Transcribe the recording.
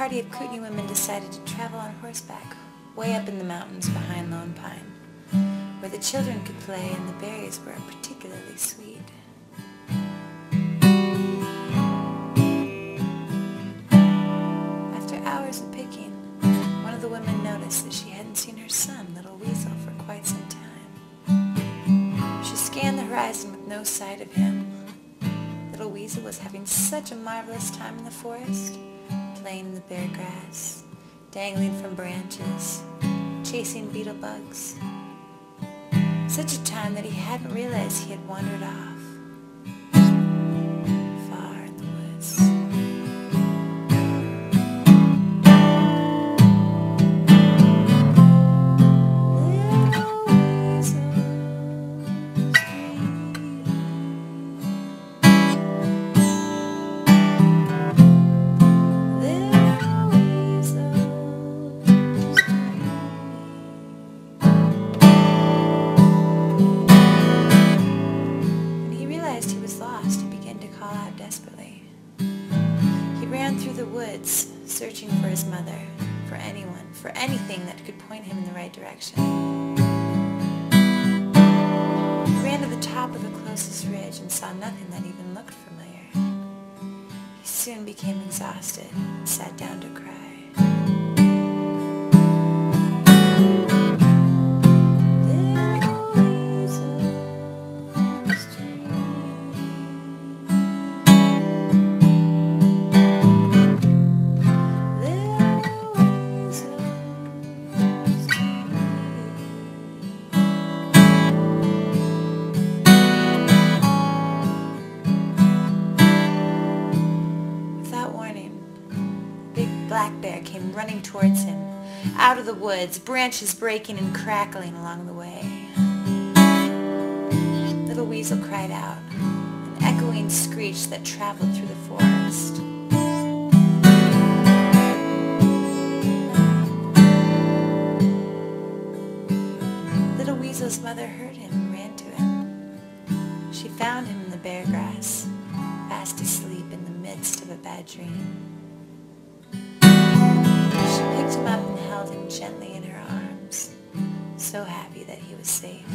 party of Kootenai women decided to travel on horseback way up in the mountains behind Lone Pine, where the children could play and the berries were particularly sweet. After hours of picking, one of the women noticed that she hadn't seen her son, Little Weasel, for quite some time. She scanned the horizon with no sight of him. Little Weasel was having such a marvelous time in the forest, playing in the bear grass, dangling from branches, chasing beetle bugs. Such a time that he hadn't realized he had wandered off. Lost, he began to call out desperately. He ran through the woods, searching for his mother, for anyone, for anything that could point him in the right direction. He ran to the top of the closest ridge and saw nothing that even looked familiar. He soon became exhausted and sat down to cry. towards him, out of the woods, branches breaking and crackling along the way. Little Weasel cried out, an echoing screech that traveled through the forest. Little Weasel's mother heard him and ran to him. She found him in the bear grass, fast asleep in the midst of a bad dream picked him up and held him gently in her arms, so happy that he was safe.